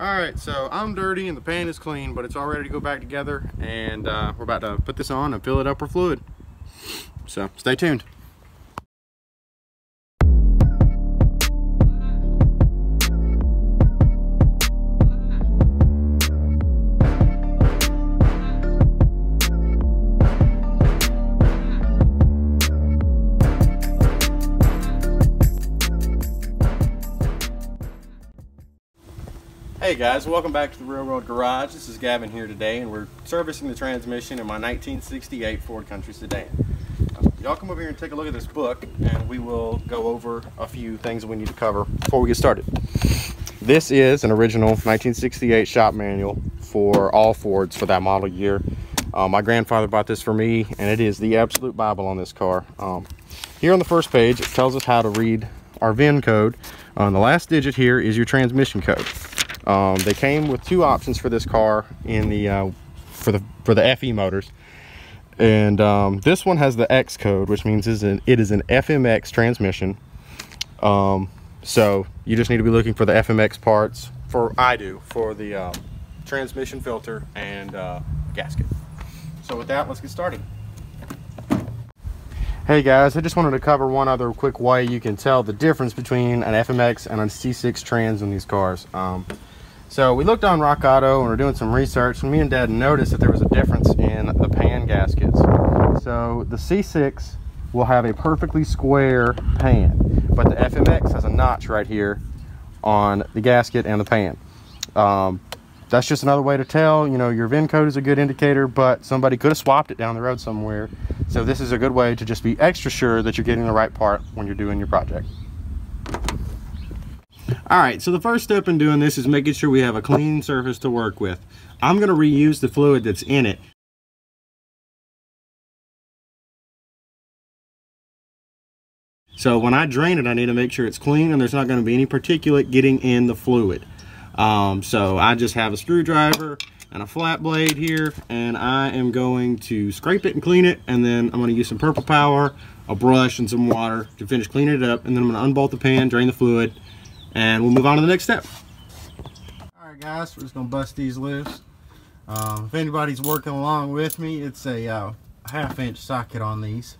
All right, so I'm dirty and the pan is clean, but it's all ready to go back together. And uh, we're about to put this on and fill it up with fluid. So stay tuned. Hey guys, welcome back to the Real World Garage. This is Gavin here today and we're servicing the transmission in my 1968 Ford Country Sedan. Y'all come over here and take a look at this book and we will go over a few things we need to cover before we get started. This is an original 1968 shop manual for all Fords for that model year. Uh, my grandfather bought this for me and it is the absolute Bible on this car. Um, here on the first page it tells us how to read our VIN code. Uh, the last digit here is your transmission code. Um, they came with two options for this car in the uh, for the for the FE motors, and um, this one has the X code, which means is an, it is an FMX transmission. Um, so you just need to be looking for the FMX parts. For I do for the um, transmission filter and uh, gasket. So with that, let's get started. Hey guys, I just wanted to cover one other quick way you can tell the difference between an FMX and a C6 trans in these cars. Um, so we looked on Rock Auto and we're doing some research and me and dad noticed that there was a difference in the pan gaskets. So the C6 will have a perfectly square pan, but the FMX has a notch right here on the gasket and the pan. Um, that's just another way to tell, you know, your VIN code is a good indicator, but somebody could have swapped it down the road somewhere. So this is a good way to just be extra sure that you're getting the right part when you're doing your project. All right, so the first step in doing this is making sure we have a clean surface to work with. I'm gonna reuse the fluid that's in it. So when I drain it, I need to make sure it's clean and there's not gonna be any particulate getting in the fluid. Um, so I just have a screwdriver and a flat blade here and I am going to scrape it and clean it and then I'm gonna use some purple power, a brush and some water to finish cleaning it up and then I'm gonna unbolt the pan, drain the fluid, and we'll move on to the next step. All right, guys, we're just gonna bust these loose. Um, if anybody's working along with me, it's a uh, half inch socket on these.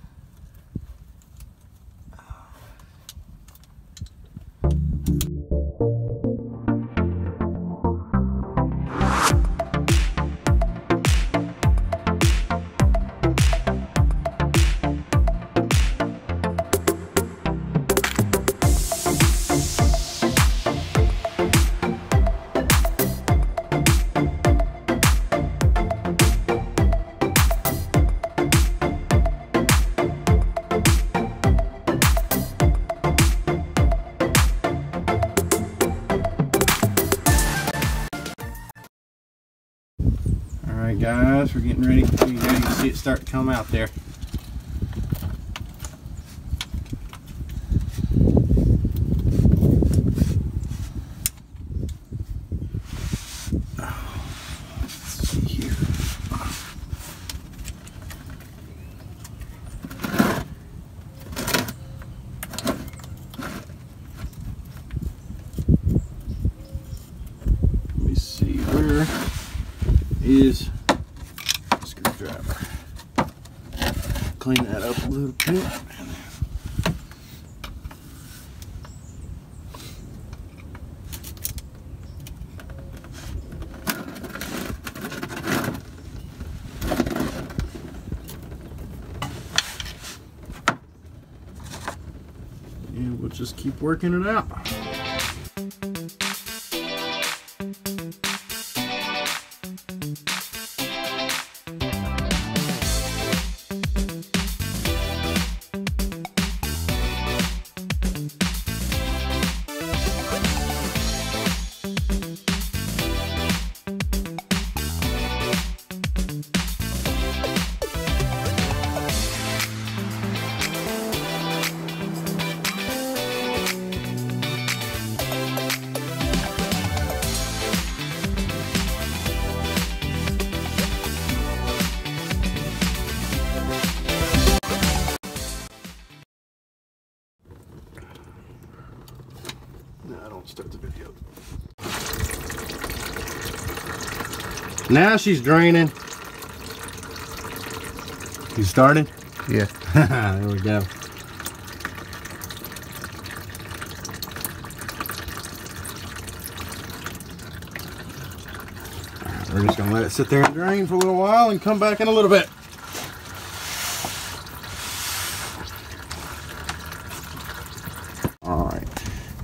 Alright guys, we're getting ready. You can see it start to come out there. Is Clean that up a little bit. And we'll just keep working it out. Now she's draining. You started? Yeah. there we go. We're just gonna let it sit there and drain for a little while and come back in a little bit. All right,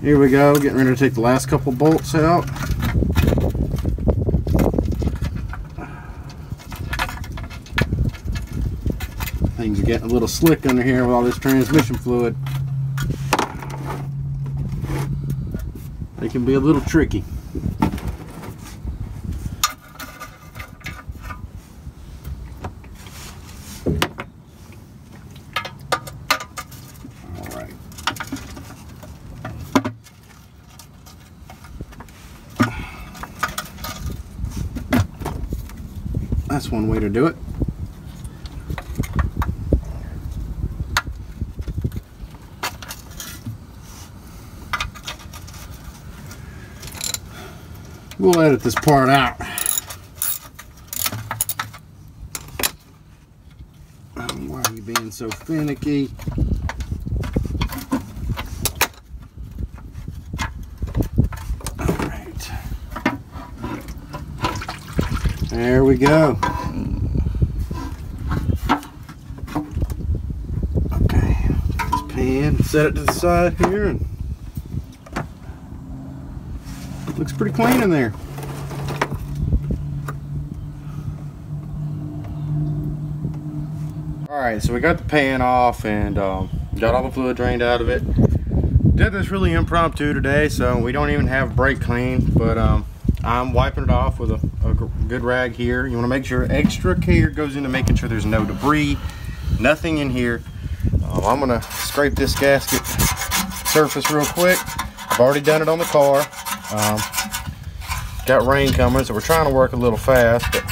here we go. Getting ready to take the last couple bolts out. Getting a little slick under here with all this transmission fluid. They can be a little tricky. That's one way to do it. We'll edit this part out. Um, Why are you being so finicky? All right. There we go. Okay, this pan, set it to the side here, and looks pretty clean in there. All right, so we got the pan off and um, got all the fluid drained out of it. Did this really impromptu today, so we don't even have brake clean, but um, I'm wiping it off with a, a good rag here. You wanna make sure extra care goes into making sure there's no debris, nothing in here. Um, I'm gonna scrape this gasket surface real quick. I've already done it on the car. Um, got rain coming, so we're trying to work a little fast, but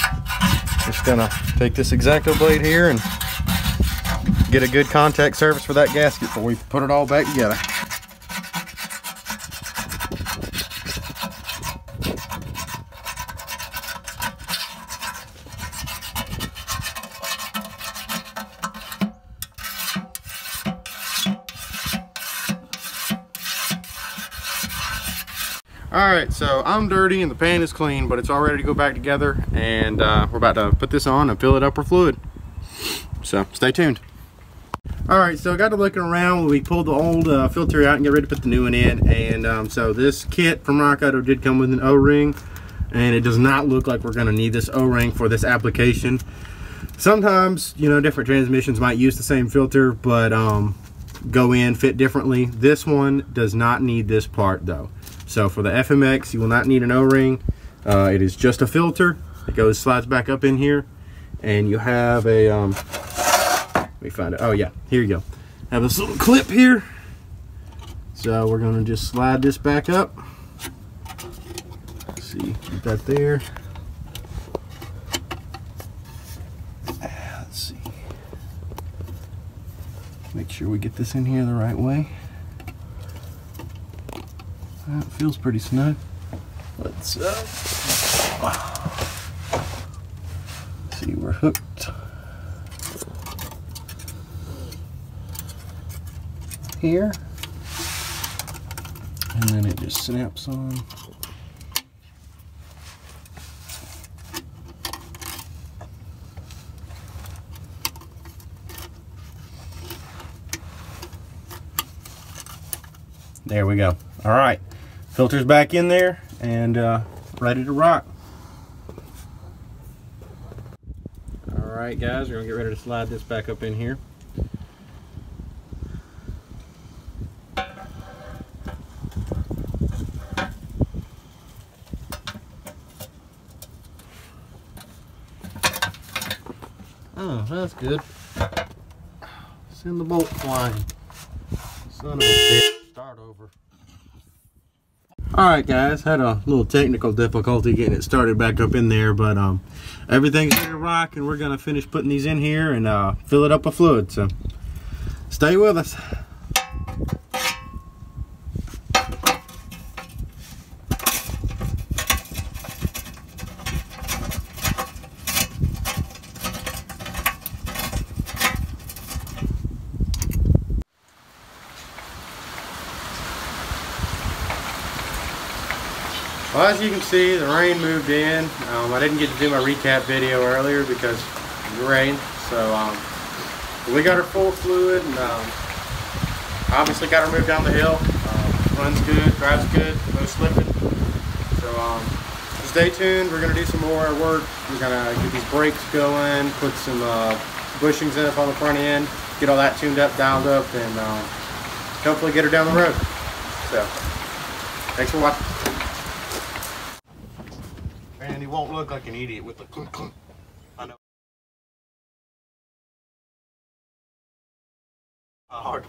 just gonna take this X-Acto blade here and get a good contact surface for that gasket before we put it all back together. All right, so I'm dirty and the pan is clean, but it's all ready to go back together. And uh, we're about to put this on and fill it up with fluid. So stay tuned. All right, so I got to looking around. We pulled the old uh, filter out and get ready to put the new one in. And um, so this kit from Rock Auto did come with an O-ring. And it does not look like we're gonna need this O-ring for this application. Sometimes, you know, different transmissions might use the same filter, but um, go in, fit differently. This one does not need this part though. So for the FMX, you will not need an O-ring. Uh, it is just a filter. It goes, slides back up in here. And you have a, um, let me find it. Oh yeah, here you go. Have this little clip here. So we're gonna just slide this back up. Let's see, get that there. Ah, Let's see. Make sure we get this in here the right way. That feels pretty snug. Let's uh, see, we're hooked here, and then it just snaps on. There we go. All right, filter's back in there and uh, ready to rock. All right, guys, we're gonna get ready to slide this back up in here. Oh, that's good. Send the bolt flying. Son of a bitch. Over. Alright guys, had a little technical difficulty getting it started back up in there, but um, everything's ready to rock and we're to finish putting these in here and uh, fill it up with fluid, so stay with us. Well, as you can see, the rain moved in. Um, I didn't get to do my recap video earlier because of the rain. So um, we got her full fluid and um, obviously got her moved down the hill. Um, runs good, drives good, no slipping. So um, stay tuned. We're gonna do some more work. We're gonna get these brakes going, put some uh, bushings in up on the front end, get all that tuned up, dialed up, and um, hopefully get her down the road. So, thanks for watching. He won't look like an idiot with the clunk clunk. I know. Uh, hard.